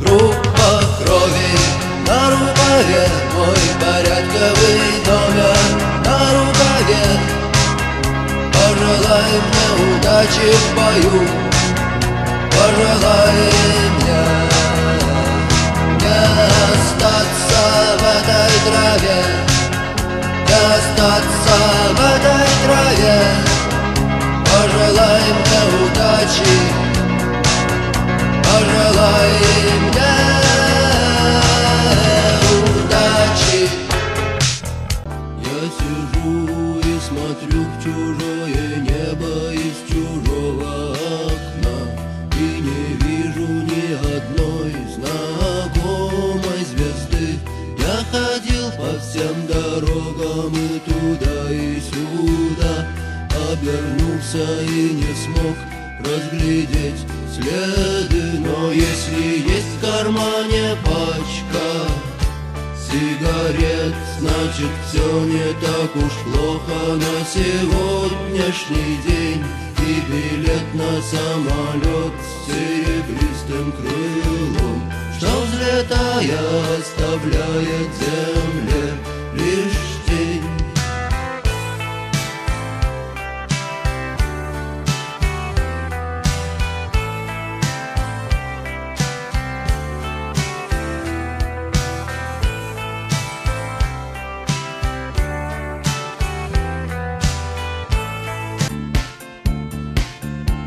Группа крови. На рукаве Мой порядковый номер. На рукаве. Пожелай мне удачи в бою. Пожелай Обернулся и не смог разглядеть следы. Но если есть в кармане пачка сигарет Значит, все не так уж плохо. На сегодняшний день И билет на самолет с серебристым крылом. Что взлетая оставляет земле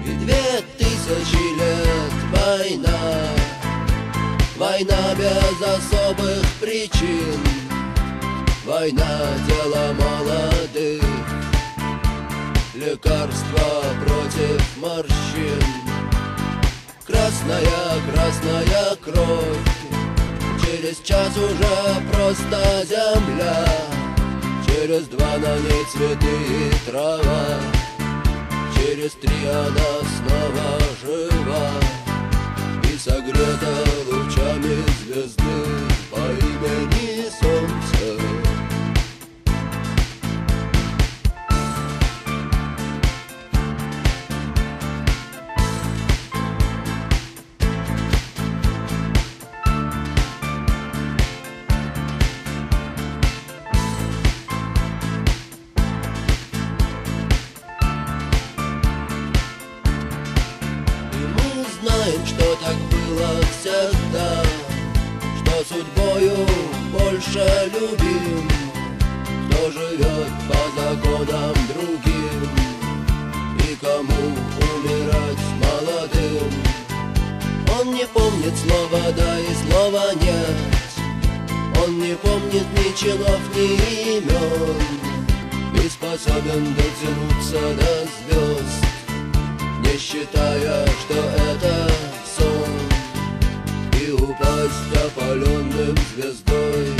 И две тысячи лет война. Война без особых причин. Война дело молодых. Лекарство против морщин. Красная, красная кровь. Через час уже просто земля. Через два на ней цветы и трава Она снова жива И согрета лучами звезды знаем, что так было всегда. Что судьбою больше любим Кто живет по законам другим. И кому умирать молодым. Он не помнит слова «да» и слова «нет» Он не помнит ни чинов, ни имен. И способен дотянуться до звезд не считая, что это И упасть опаленным звездой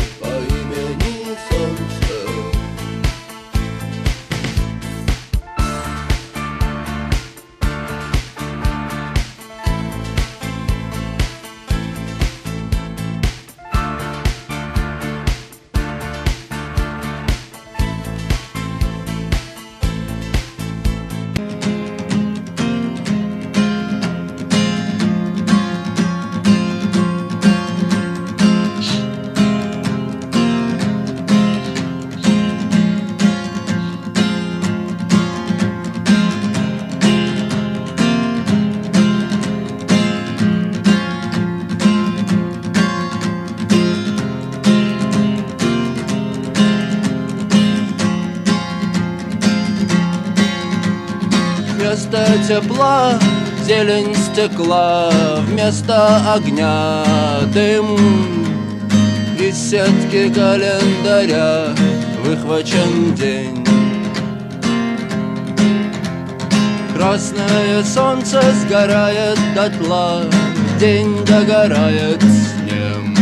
Вместо тепла зелень стекла Вместо огня дым. Из сетки календаря выхвачен день. Красное солнце сгорает дотла День догорает с ним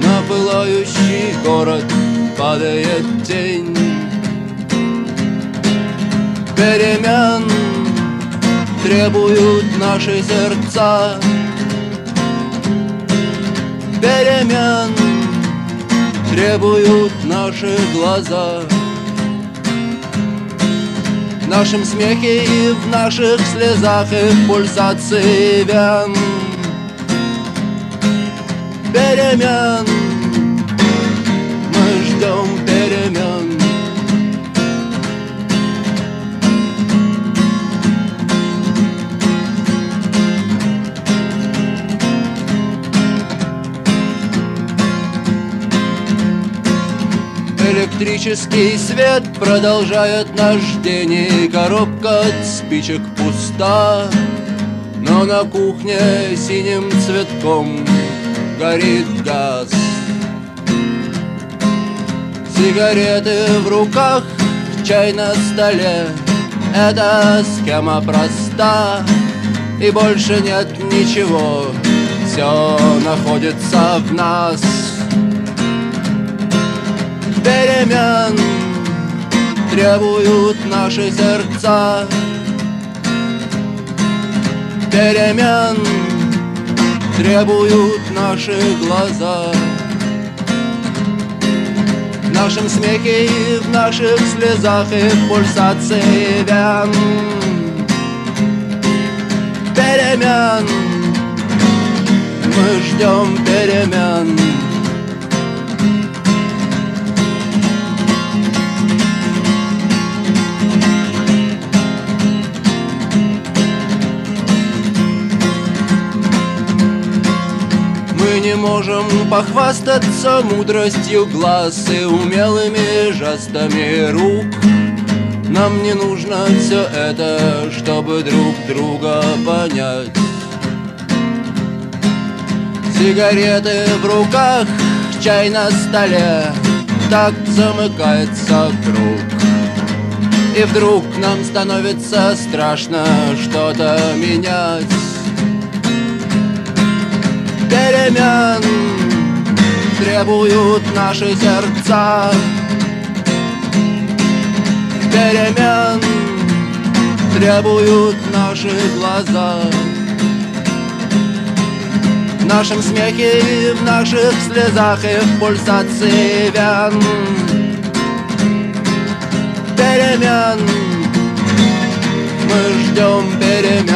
На пылающий город падает тень Перемен требуют наши сердца. Перемен требуют наши глаза. В нашем смехе и в наших слезах их пульсации вен перемен Электрический свет продолжает наш день И коробка от спичек пуста. Но на кухне синим цветком горит газ. Сигареты в руках, чай на столе Эта схема проста. И больше нет ничего Все находится в нас Перемен требуют наши сердца. Перемен требуют наши глаза. В нашем смехе и в наших слезах и в пульсации вен. Перемен Мы ждем перемен Мы не можем похвастаться мудростью глаз и умелыми жестами рук. Нам не нужно все это, чтобы друг друга понять. Сигареты в руках, чай на столе, так замыкается круг. И вдруг нам становится страшно что-то менять перемен Требуют наши сердца. Перемен Требуют наши глаза. В нашем смехе и в наших слезах И в пульсации вен. Перемен Мы ждем перемен